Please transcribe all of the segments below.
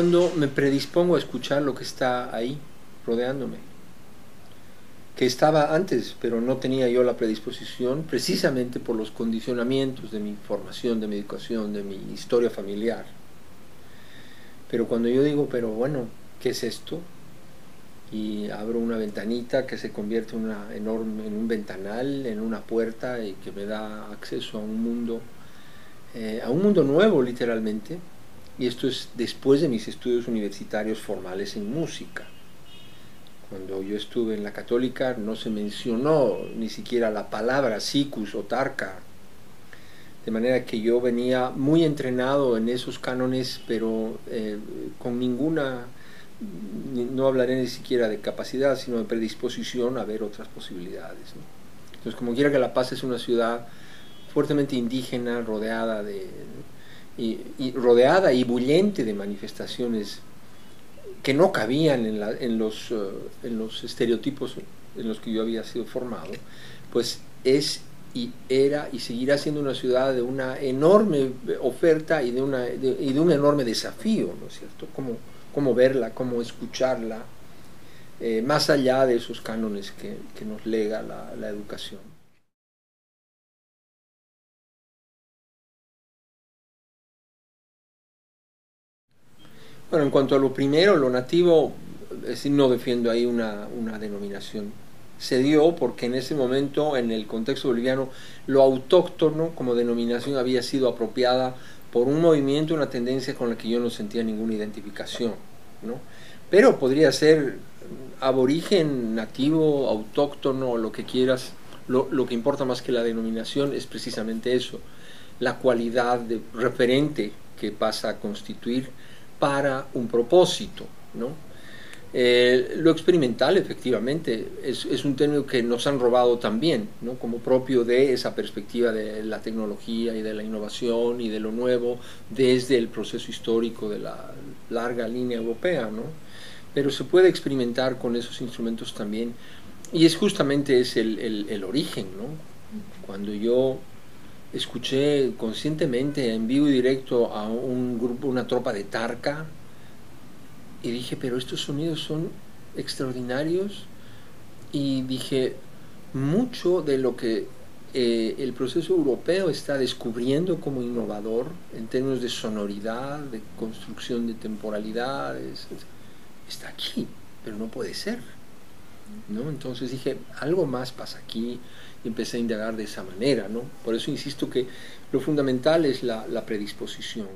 Cuando me predispongo a escuchar lo que está ahí, rodeándome, que estaba antes, pero no tenía yo la predisposición precisamente por los condicionamientos de mi formación, de mi educación, de mi historia familiar. Pero cuando yo digo, pero bueno, ¿qué es esto? Y abro una ventanita que se convierte en, una enorme, en un ventanal, en una puerta y que me da acceso a un mundo, eh, a un mundo nuevo literalmente, y esto es después de mis estudios universitarios formales en música. Cuando yo estuve en la católica no se mencionó ni siquiera la palabra sicus o tarca, de manera que yo venía muy entrenado en esos cánones, pero eh, con ninguna, no hablaré ni siquiera de capacidad, sino de predisposición a ver otras posibilidades. Entonces, como quiera que La Paz es una ciudad fuertemente indígena, rodeada de y, rodeada y bullente de manifestaciones que no cabían en, los, eh, en los estereotipos en los que yo había sido formado, pues es y era y seguirá siendo una ciudad de una enorme oferta y de, una, y de un enorme desafío, ¿no es cierto? Cómo, cómo verla, cómo escucharla, eh, más allá de esos cánones que, nos lega la educación. Bueno, en cuanto a lo primero, lo nativo, no defiendo ahí una, denominación. Se dio porque en ese momento, en el contexto boliviano, lo autóctono como denominación había sido apropiada por un movimiento, una tendencia con la que yo no sentía ninguna identificación. ¿no? Pero podría ser aborigen, nativo, autóctono, lo que quieras. Lo, lo que importa más que la denominación es precisamente eso, la cualidad de referente que pasa a constituir para un propósito. ¿no? Eh, lo experimental, efectivamente, es, un término que nos han robado también, ¿no? como propio de esa perspectiva de la tecnología y de la innovación y de lo nuevo desde el proceso histórico de la larga línea europea. ¿no? Pero se puede experimentar con esos instrumentos también y es justamente es el, el origen. ¿no? Cuando yo escuché conscientemente en vivo y directo a un grupo, una tropa de Tarca, y dije, pero estos sonidos son extraordinarios, y dije, mucho de lo que eh, el proceso europeo está descubriendo como innovador en términos de sonoridad, de construcción de temporalidades, está aquí, pero no puede ser. ¿no? Entonces dije, algo más pasa aquí, y empecé a indagar de esa manera, ¿no? Por eso insisto que lo fundamental es la, predisposición.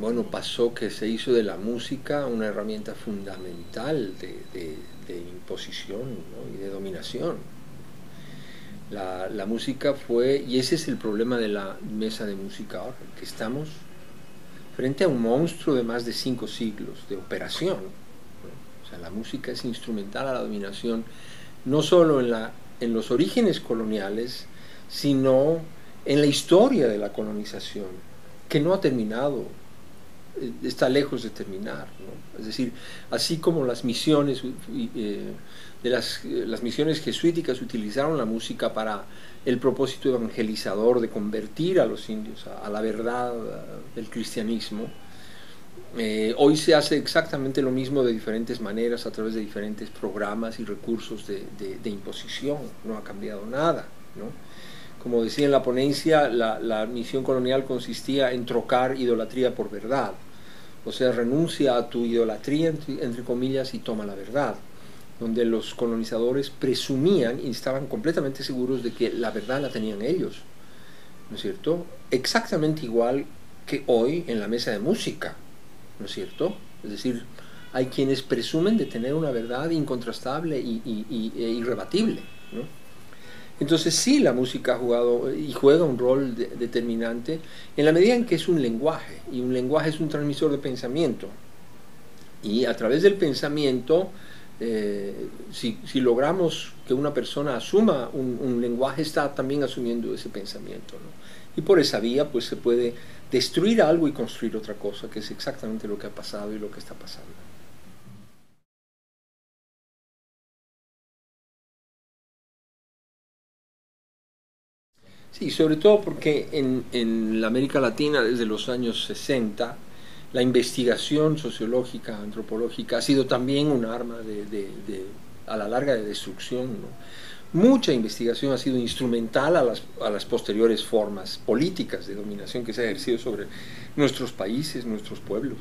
Bueno, pasó que se hizo de la música una herramienta fundamental de, imposición y de dominación. La, música fue, y ese es el problema de la mesa de música ahora, que estamos frente a un monstruo de más de cinco siglos de operación. O sea, la música es instrumental a la dominación, no solo en, la, en los orígenes coloniales, sino en la historia de la colonización, que no ha terminado, está lejos de terminar. Es decir, así como las misiones, eh, de las, las misiones jesuíticas utilizaron la música para el propósito evangelizador de convertir a los indios a, la verdad del cristianismo. Eh, hoy se hace exactamente lo mismo de diferentes maneras a través de diferentes programas y recursos de, imposición, no ha cambiado nada. Como decía en la ponencia, la, misión colonial consistía en trocar idolatría por verdad, o sea, renuncia a tu idolatría, entre comillas, y toma la verdad donde los colonizadores presumían y estaban completamente seguros de que la verdad la tenían ellos, ¿no es cierto? Exactamente igual que hoy en la mesa de música, ¿no es cierto? Es decir, hay quienes presumen de tener una verdad incontrastable y, e irrebatible, ¿no? Entonces sí, la música ha jugado y juega un rol determinante en la medida en que es un lenguaje, y un lenguaje es un transmisor de pensamiento. Y a través del pensamiento eh, si, logramos que una persona asuma un, lenguaje, está también asumiendo ese pensamiento. Y por esa vía pues se puede destruir algo y construir otra cosa, que es exactamente lo que ha pasado y lo que está pasando. Sí, sobre todo porque en, en la América Latina desde los años 60 la investigación sociológica, antropológica, ha sido también un arma de, a la larga de destrucción. Mucha investigación ha sido instrumental a las, a las, posteriores formas políticas de dominación que se ha ejercido sobre nuestros países, nuestros pueblos.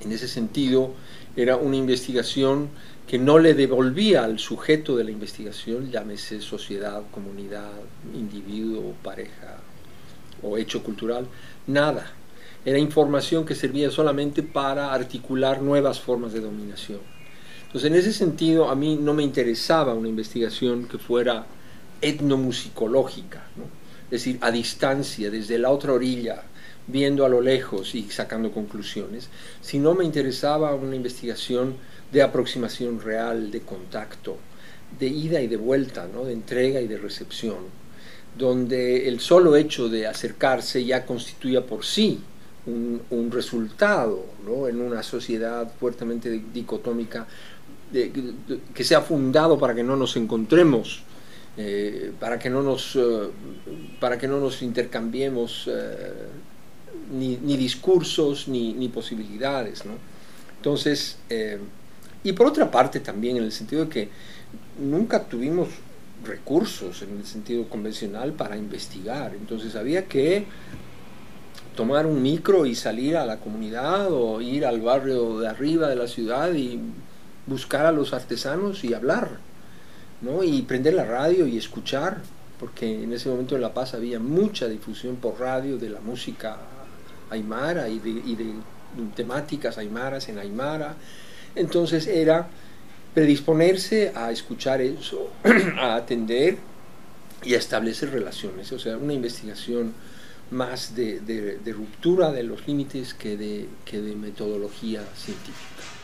En ese sentido, era una investigación que no le devolvía al sujeto de la investigación, llámese sociedad, comunidad, individuo, pareja o hecho cultural, nada era información que servía solamente para articular nuevas formas de dominación. Entonces, en ese sentido, a mí no me interesaba una investigación que fuera etnomusicológica, es decir, a distancia, desde la otra orilla, viendo a lo lejos y sacando conclusiones, sino me interesaba una investigación de aproximación real, de contacto, de ida y de vuelta, ¿no? de entrega y de recepción, donde el solo hecho de acercarse ya constituía por sí un, resultado en una sociedad fuertemente dicotómica que se ha fundado para que no nos encontremos, eh, para, que no nos, eh, para que no nos intercambiemos eh, ni, discursos ni, posibilidades. Entonces, y por otra parte también en el sentido de que nunca tuvimos recursos en el sentido convencional para investigar, entonces había que tomar un micro y salir a la comunidad o ir al barrio de arriba de la ciudad y buscar a los artesanos y hablar, ¿no? Y prender la radio y escuchar, porque en ese momento en La Paz había mucha difusión por radio de la música aymara y de, y de temáticas aymaras en aymara. Entonces era predisponerse a escuchar eso, a atender y a establecer relaciones, o sea, una investigación más de, ruptura de los límites que de, que de metodología científica.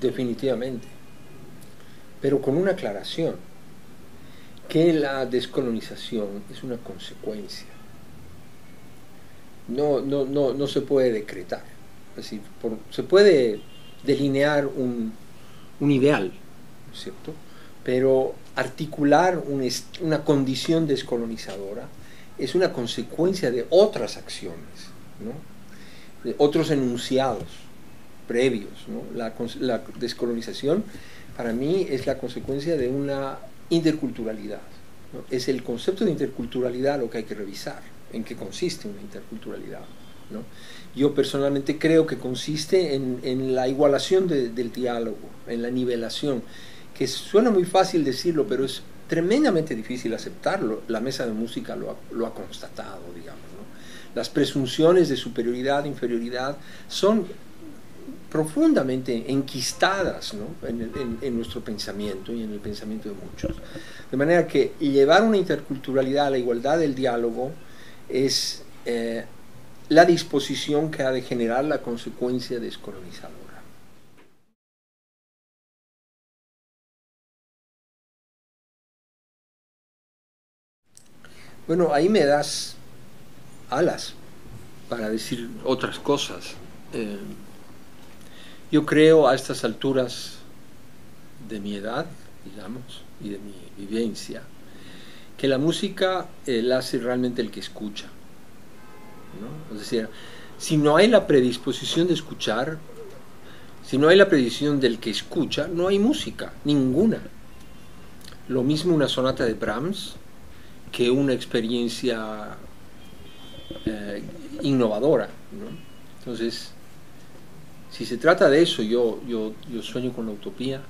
Definitivamente, pero con una aclaración, que la descolonización es una consecuencia. No, no, no, no se puede decretar, es decir, se puede delinear un, un ideal, ¿cierto? Pero articular una condición descolonizadora es una consecuencia de otras acciones, de otros enunciados previos. La, descolonización para mí es la consecuencia de una interculturalidad. Es el concepto de interculturalidad lo que hay que revisar, en qué consiste una interculturalidad. Yo personalmente creo que consiste en, la igualación del diálogo, en la nivelación, que suena muy fácil decirlo, pero es tremendamente difícil aceptarlo. La mesa de música lo ha, lo ha constatado, digamos. Las presunciones de superioridad, inferioridad, son profundamente enquistadas en, nuestro pensamiento y en el pensamiento de muchos. De manera que llevar una interculturalidad a la igualdad del diálogo es eh, la disposición que ha de generar la consecuencia descolonizadora. Bueno, ahí me das alas para decir otras cosas. Eh, yo creo a estas alturas de mi edad, digamos, y de mi vivencia, que la música eh, la hace realmente el que escucha. ¿no? Es decir, si no hay la predisposición de escuchar, si no hay la predisposición del que escucha, no hay música, ninguna. Lo mismo una sonata de Brahms que una experiencia eh, innovadora. ¿no? Entonces, si se trata de eso, yo, yo, yo sueño con la utopía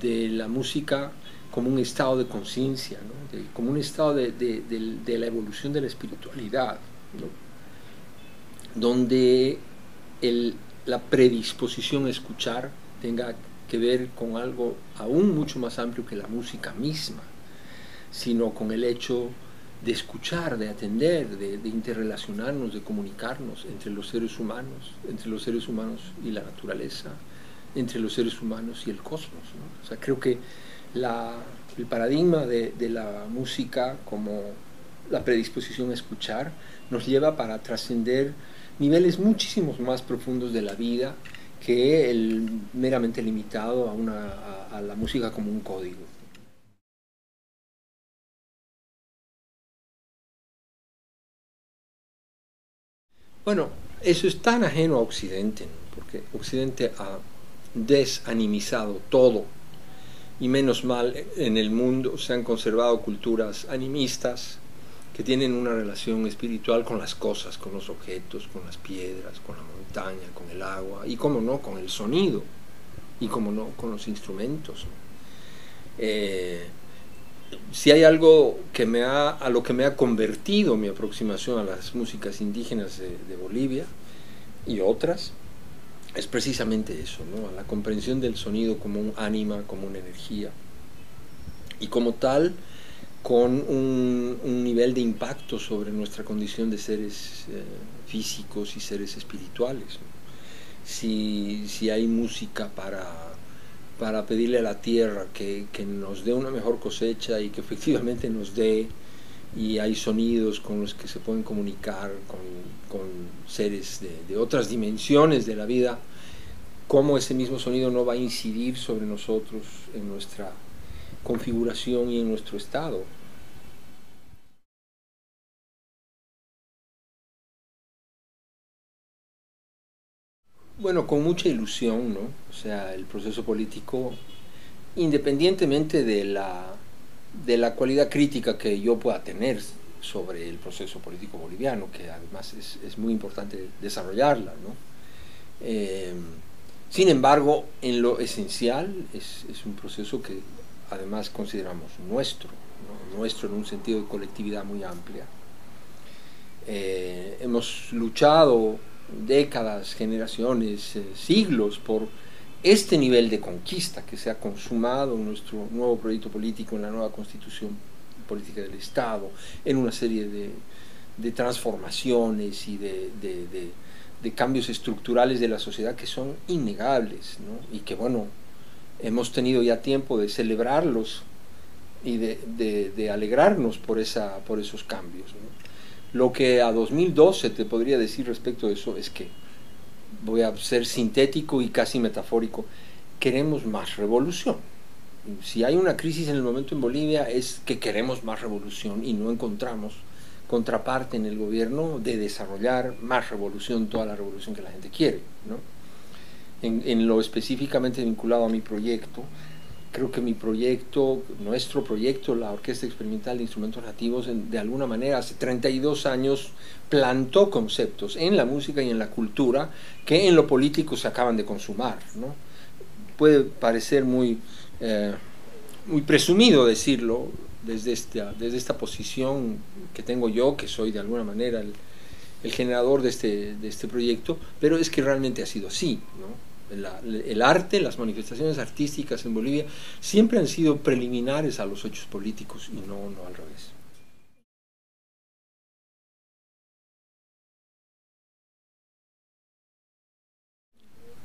de la música como un estado de conciencia, como un estado de, de, la evolución de la espiritualidad, donde el, la predisposición a escuchar tenga que ver con algo aún mucho más amplio que la música misma, sino con el hecho de escuchar, de atender, de, interrelacionarnos, de comunicarnos entre los seres humanos, entre los seres humanos y la naturaleza, entre los seres humanos y el cosmos. O sea, creo que el paradigma de, la música como la predisposición a escuchar nos lleva para trascender niveles muchísimos más profundos de la vida que el meramente limitado a la música como un código. Bueno, eso es tan ajeno a Occidente, porque Occidente ha desanimizado todo y menos mal en el mundo se han conservado culturas animistas que tienen una relación espiritual con las cosas, con los objetos, con las piedras, con la montaña, con el agua y, como no, con el sonido y, como no, con los instrumentos. Eh, si hay algo que me ha, a lo que me ha convertido mi aproximación a las músicas indígenas de, Bolivia y otras, es precisamente eso, ¿no? la comprensión del sonido como un ánima, como una energía, y como tal, con un, nivel de impacto sobre nuestra condición de seres eh, físicos y seres espirituales. Si, si hay música para para pedirle a la tierra que, nos dé una mejor cosecha y que efectivamente nos dé, y hay sonidos con los que se pueden comunicar con, seres de, de, otras dimensiones de la vida, cómo ese mismo sonido no va a incidir sobre nosotros en nuestra configuración y en nuestro estado. Bueno, con mucha ilusión, ¿no? O sea, el proceso político, independientemente de la, de la cualidad crítica que yo pueda tener sobre el proceso político boliviano, que además es, muy importante desarrollarla, ¿no? Eh, sin embargo, en lo esencial es, un proceso que además consideramos nuestro, nuestro en un sentido de colectividad muy amplia. Eh, hemos luchado décadas, generaciones, eh, siglos por este nivel de conquista que se ha consumado en nuestro nuevo proyecto político, en la nueva constitución política del Estado, en una serie de, transformaciones y de, cambios estructurales de la sociedad que son innegables y que bueno, hemos tenido ya tiempo de celebrarlos y de, alegrarnos por, esa, por esos cambios. Lo que a 2012 te podría decir respecto de eso es que, voy a ser sintético y casi metafórico, queremos más revolución. Si hay una crisis en el momento en Bolivia es que queremos más revolución y no encontramos contraparte en el gobierno de desarrollar más revolución, toda la revolución que la gente quiere. En, en lo específicamente vinculado a mi proyecto, creo que mi proyecto, nuestro proyecto, la Orquesta Experimental de Instrumentos Nativos, de alguna manera hace 32 años plantó conceptos en la música y en la cultura que en lo político se acaban de consumar. Puede parecer muy, eh, muy presumido decirlo desde esta, desde esta posición que tengo yo, que soy de alguna manera el, el generador de este, de este proyecto, pero es que realmente ha sido así. ¿no? El arte, las manifestaciones artísticas en Bolivia siempre han sido preliminares a los hechos políticos y no, no al revés.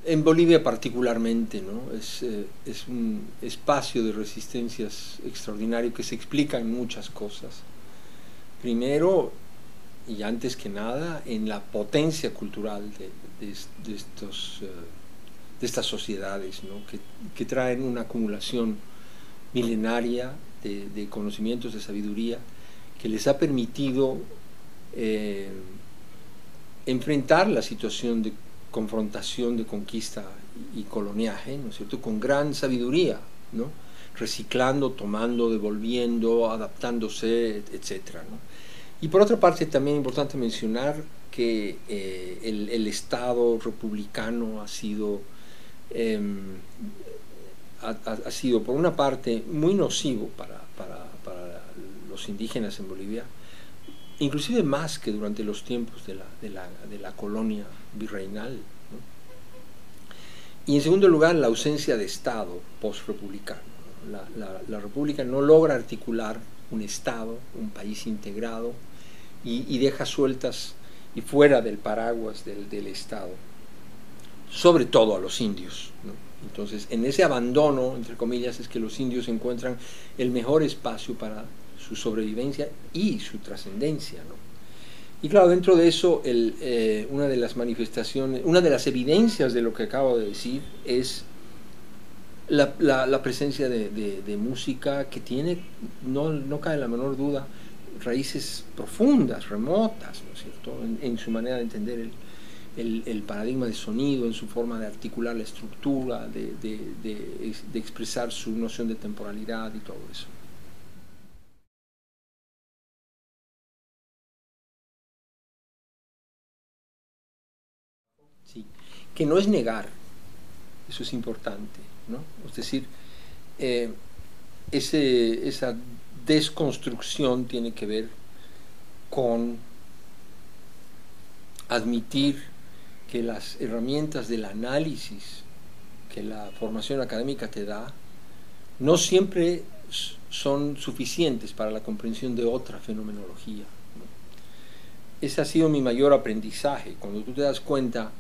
En Bolivia particularmente, ¿no? es, eh, es un espacio de resistencias extraordinario que se explica en muchas cosas. Primero, y antes que nada, en la potencia cultural de, estos... Eh, de estas sociedades, que, traen una acumulación milenaria de, conocimientos, de sabiduría, que les ha permitido eh, enfrentar la situación de confrontación, de conquista y coloniaje, ¿no es cierto?, con gran sabiduría, ¿no? reciclando, tomando, devolviendo, adaptándose, etc. Y por otra parte, también es importante mencionar que eh, el, Estado republicano ha sido Em, ha, sido por una parte muy nocivo para, los indígenas en Bolivia, inclusive más que durante los tiempos de la, colonia virreinal. Y en segundo lugar, la ausencia de Estado post-republicano. La, República no logra articular un Estado, un país integrado, y, deja sueltas y fuera del paraguas del, Estado, sobre todo a los indios. Entonces, en ese abandono, entre comillas, es que los indios encuentran el mejor espacio para su sobrevivencia y su trascendencia. Y claro, dentro de eso, eh, una de las manifestaciones, una de las evidencias de lo que acabo de decir es la, presencia de, música que tiene, no, no cabe la menor duda, raíces profundas, remotas, ¿no es cierto?, en, su manera de entender el, paradigma de sonido, en su forma de articular la estructura, de, expresar su noción de temporalidad y todo eso. Sí, que no es negar, eso es importante, ¿no? Es decir, eh, esa desconstrucción tiene que ver con admitir que las herramientas del análisis que la formación académica te da no siempre son suficientes para la comprensión de otra fenomenología. Ese ha sido mi mayor aprendizaje, cuando tú te das cuenta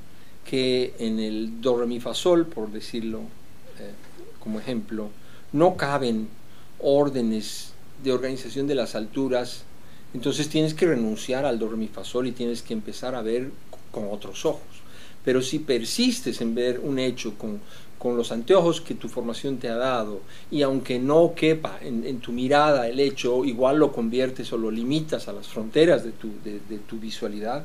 que en el do, re, mi, por decirlo eh, como ejemplo, no caben órdenes de organización de las alturas, entonces tienes que renunciar al dormifasol y tienes que empezar a ver con otros ojos. Pero si persistes en ver un hecho con, con los anteojos que tu formación te ha dado y aunque no quepa en, tu mirada el hecho, igual lo conviertes o lo limitas a las fronteras de tu, de, tu visualidad,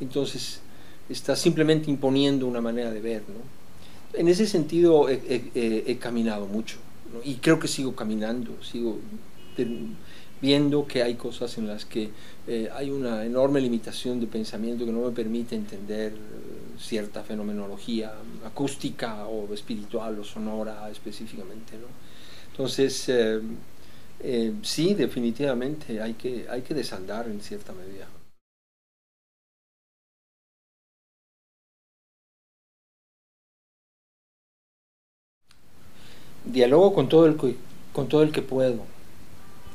entonces estás simplemente imponiendo una manera de ver. ¿no? En ese sentido he, caminado mucho y creo que sigo caminando, sigo viendo que hay cosas en las que eh, hay una enorme limitación de pensamiento que no me permite entender eh, cierta fenomenología acústica o espiritual o sonora específicamente. ¿no? Entonces, eh, sí, definitivamente hay que, hay que desandar en cierta medida. Dialogo con todo el, con todo el que puedo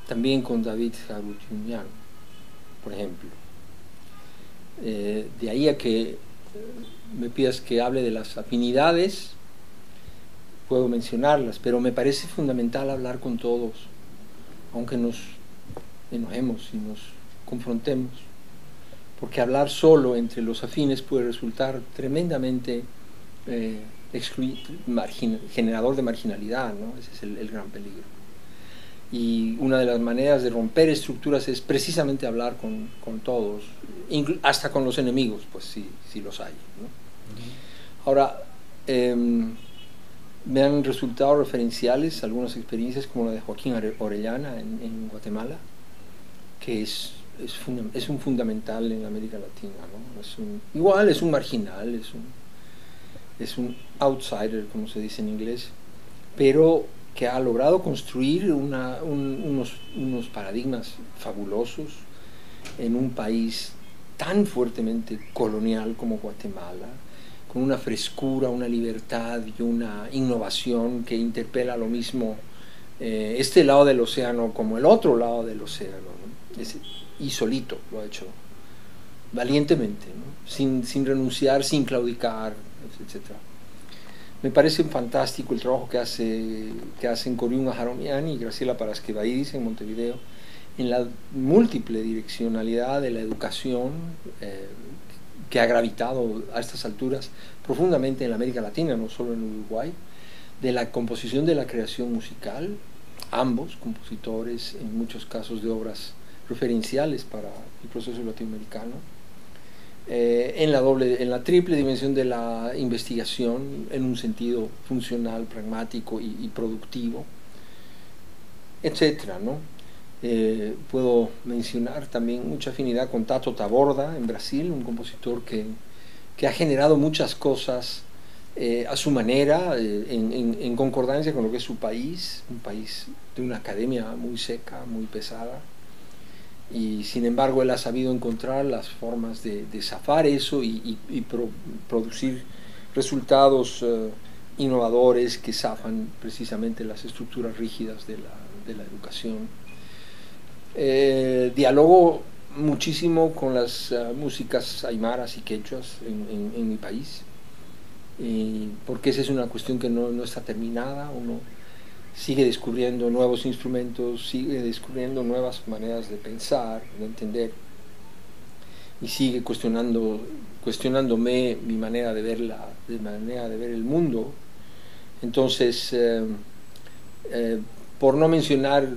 también con David Harutunian, por ejemplo. Eh, de ahí a que eh, me pidas que hable de las afinidades, puedo mencionarlas, pero me parece fundamental hablar con todos, aunque nos enojemos y nos confrontemos, porque hablar solo entre los afines puede resultar tremendamente eh, generador de marginalidad, ¿no? ese es el gran peligro y una de las maneras de romper estructuras es precisamente hablar con, con todos, hasta con los enemigos, pues sí, sí los hay. Ahora, em, me han resultado referenciales algunas experiencias como la de Joaquín Orellana en, Guatemala, que es, es, es, un fundamental en América Latina. ¿no? Es un, igual es un marginal, es un, es un outsider, como se dice en inglés, pero que ha logrado construir unos, paradigmas fabulosos en un país tan fuertemente colonial como Guatemala, con una frescura, una libertad y una innovación que interpela lo mismo eh, este lado del océano como el otro lado del océano, y solito lo ha hecho, valientemente, sin, sin renunciar, sin claudicar, etcétera. Me parece fantástico el trabajo que, hace, que hacen Coriún Ajaromiani y Graciela Parasquevaidis en Montevideo en la múltiple direccionalidad de la educación eh, que ha gravitado a estas alturas profundamente en la América Latina, no solo en Uruguay, de la composición de la creación musical, ambos compositores en muchos casos de obras referenciales para el proceso latinoamericano, eh, en, la doble, en la triple dimensión de la investigación en un sentido funcional, pragmático y, productivo, etcétera, ¿no? Eh, puedo mencionar también mucha afinidad con Tato Taborda en Brasil, un compositor que, que ha generado muchas cosas eh, a su manera, en, en, concordancia con lo que es su país, un país de una academia muy seca, muy pesada, y sin embargo él ha sabido encontrar las formas de, zafar eso y, producir resultados eh, innovadores que zafan precisamente las estructuras rígidas de la, educación. Eh, dialogo muchísimo con las eh, músicas aymaras y quechuas en, mi país, porque esa es una cuestión que no, no, está terminada, uno sigue descubriendo nuevos instrumentos, sigue descubriendo nuevas maneras de pensar, de entender, y sigue cuestionando, cuestionándome mi manera de ver, la, de manera de ver el mundo. Entonces, eh, eh, por no mencionar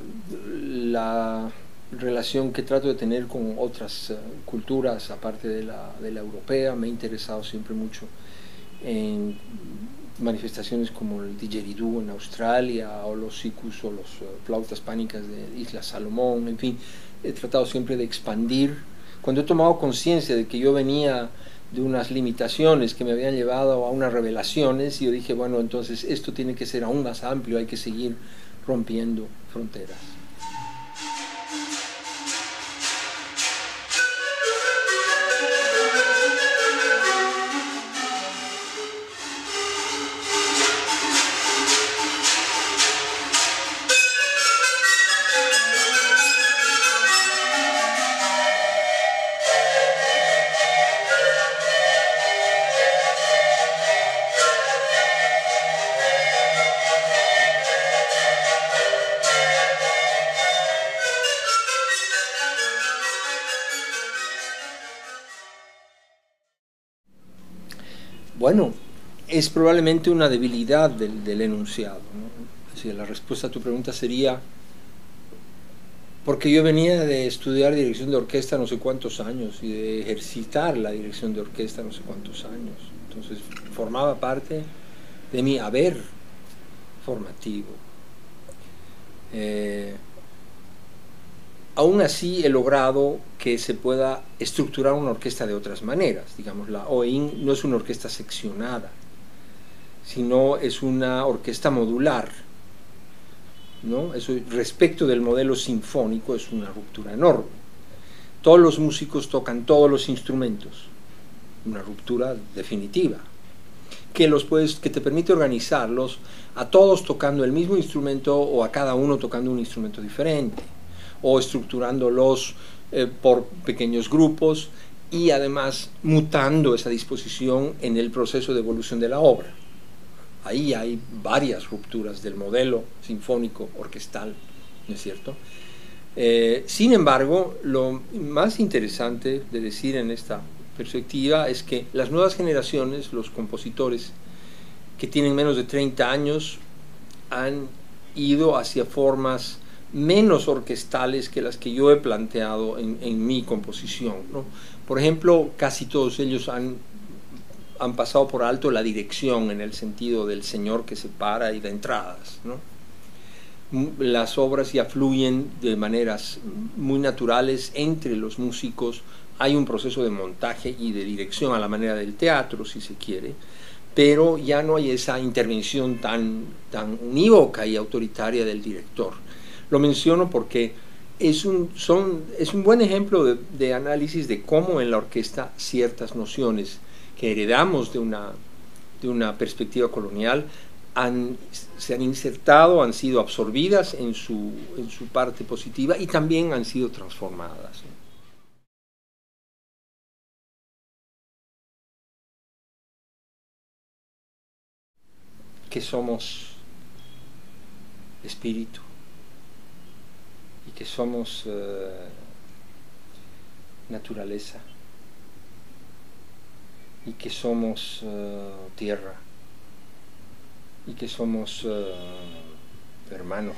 la relación que trato de tener con otras eh, culturas, aparte de la, de la, europea, me he interesado siempre mucho en manifestaciones como el didgeridoo en Australia, o los sikus o las uh, flautas pánicas de Isla Salomón, en fin, he tratado siempre de expandir. Cuando he tomado conciencia de que yo venía de unas limitaciones que me habían llevado a unas revelaciones, y yo dije, bueno, entonces esto tiene que ser aún más amplio, hay que seguir rompiendo fronteras. Es probablemente una debilidad del, enunciado. la respuesta a tu pregunta sería, porque yo venía de estudiar dirección de orquesta no sé cuántos años y de ejercitar la dirección de orquesta no sé cuántos años. Entonces formaba parte de mi haber formativo. Eh, aún así he logrado que se pueda estructurar una orquesta de otras maneras. Digamos, la OEIN no es una orquesta seccionada, sino es una orquesta modular. ¿no? Respecto del modelo sinfónico es una ruptura enorme. Todos los músicos tocan todos los instrumentos, una ruptura definitiva, que, los puedes, que te permite organizarlos a todos tocando el mismo instrumento o a cada uno tocando un instrumento diferente o estructurándolos eh, por pequeños grupos y además mutando esa disposición en el proceso de evolución de la obra. Ahí hay varias rupturas del modelo sinfónico orquestal, ¿no es cierto? Eh, sin embargo, lo más interesante de decir en esta perspectiva es que las nuevas generaciones, los compositores que tienen menos de 30 años, han ido hacia formas menos orquestales que las que yo he planteado en, mi composición. Por ejemplo, casi todos ellos han, han, pasado por alto la dirección en el sentido del señor que se para y da entradas. Las obras ya fluyen de maneras muy naturales entre los músicos. Hay un proceso de montaje y de dirección a la manera del teatro, si se quiere, pero ya no hay esa intervención tan, tan unívoca y autoritaria del director lo menciono porque es un, son, es un buen ejemplo de, análisis de cómo en la orquesta ciertas nociones que heredamos de una, de una perspectiva colonial se han insertado, han sido absorbidas en su, en su parte positiva y también han sido transformadas. Que somos espíritu que somos eh, naturaleza y que somos eh, tierra y que somos eh, hermanos.